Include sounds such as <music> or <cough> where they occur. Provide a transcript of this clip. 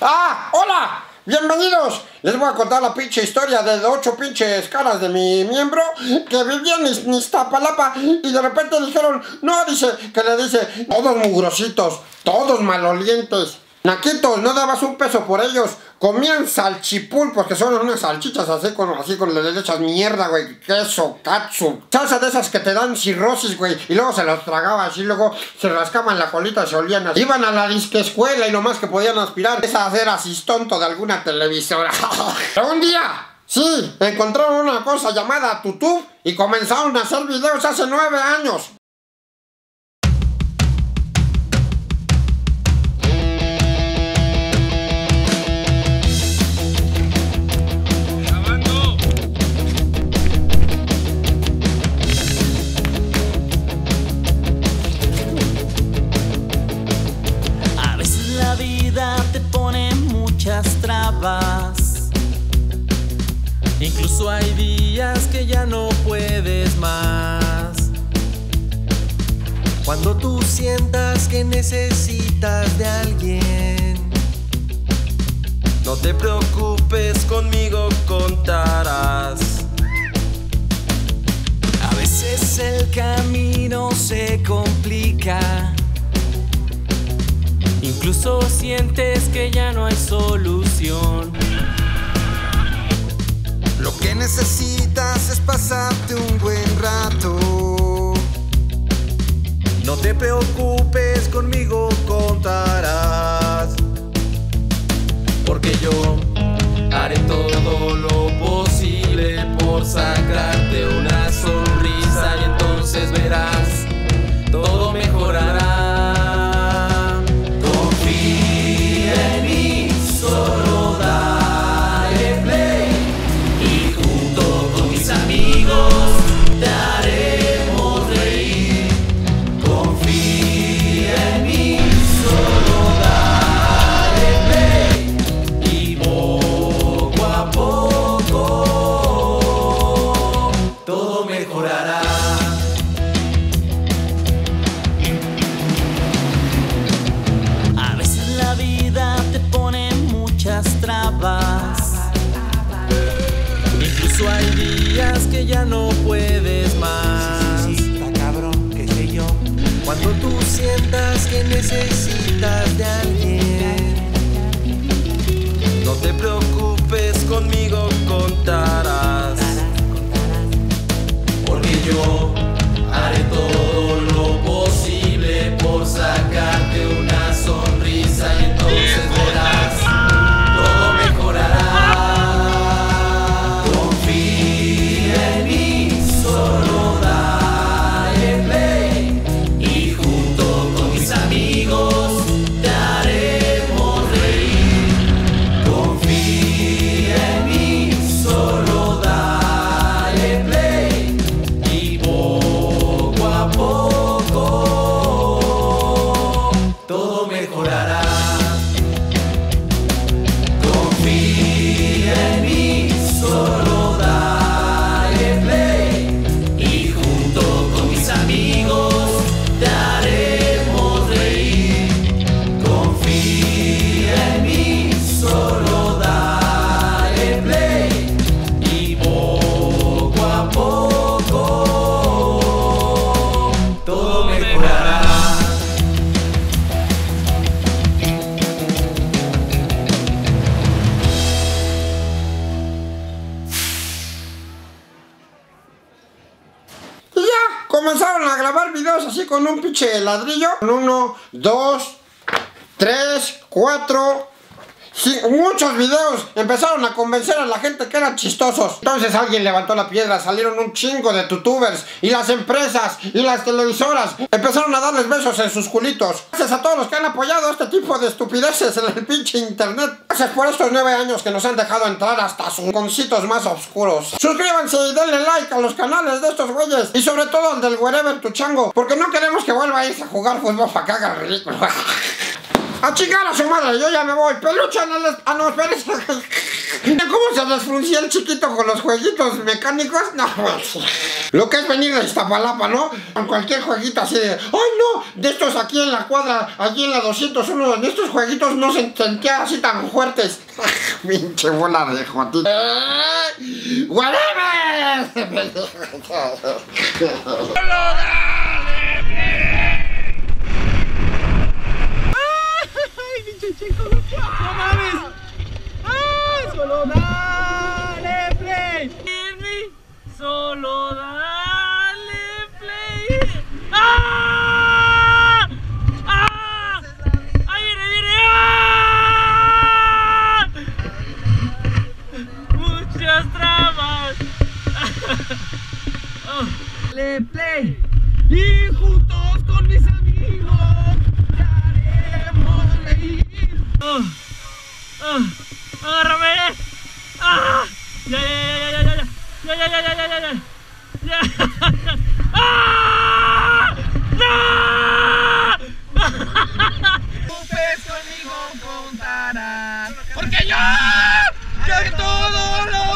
¡Ah! ¡Hola! Bienvenidos. Les voy a contar la pinche historia de ocho pinches caras de mi miembro que vivían en Iztapalapa y de repente dijeron, no, dice, que le dice, todos mugrositos, todos malolientes. Naquitos, no dabas un peso por ellos. Comían salchipul, porque son unas salchichas así con, así con le echas mierda, güey. Queso, katsu. Salsa de esas que te dan cirrosis, güey. Y luego se los tragabas y luego se rascaban la colita se olían así. Iban a la disque escuela y lo más que podían aspirar es a hacer asistonto de alguna televisora. Pero <laughs> un día, sí, encontraron una cosa llamada tutú y comenzaron a hacer videos hace nueve años. Incluso hay días que ya no puedes más. Cuando tú sientas que necesitas de alguien, no te preocupes, conmigo contarás. A veces el camino se complica. Incluso sientes que ya no hay solución. Lo que necesitas es pasarte un buen rato. No te preocupes, conmigo contarás. Porque yo días que ya no puedes más. Está cabrón, qué sé yo. Cuando tú sientas que necesitas de alguien, no te preocupes, grabar videos así con un pinche ladrillo. Uno, dos, tres, cuatro, sí, muchos videos. Empezaron a convencer a la gente que eran chistosos. Entonces alguien levantó la piedra, salieron un chingo de tutubers. Y las empresas y las televisoras empezaron a darles besos en sus culitos. Gracias a todos los que han apoyado este tipo de estupideces en el pinche internet. Gracias por estos nueve años que nos han dejado entrar hasta sus concitos más oscuros. Suscríbanse y denle like a los canales de estos güeyes. Y sobre todo al del Wherever Tu Chango. Porque no queremos que vuelva a irse a jugar fútbol para el ridículo. <laughs> A chingar a su madre, yo ya me voy. Peluche en el... Ah, no, espérense. ¿Cómo se desfruncía el chiquito con los jueguitos mecánicos? No, pues. Lo que es venir de Iztapalapa, ¿no? Con cualquier jueguito así de, ¡ay no! De estos aquí en la cuadra, allí en la 201, de estos jueguitos no se sentían así tan fuertes. <laughs> Pinche bola de jotito. ¡Whatever! <laughs> ¡No mames! ¡Ah! ¡Solo dale play! ¡Solo dale play! ¡Ah! ¡Ah! ¡Ahí viene, viene! ¡Ah! ¡Muchas trabas! Oh. Dale play! Y juntos con mis amigos te haremos reír. Oh. Ah, ¡Agárrame! ¡Ah! ¡Ya, ya, ya, ya, ya, ya! ¡Ya, ya, ya, ya, ya, ya, ya! ¡Ya! ¡Ah! ¡No! Pues conmigo contarás Porque yo Que todo lo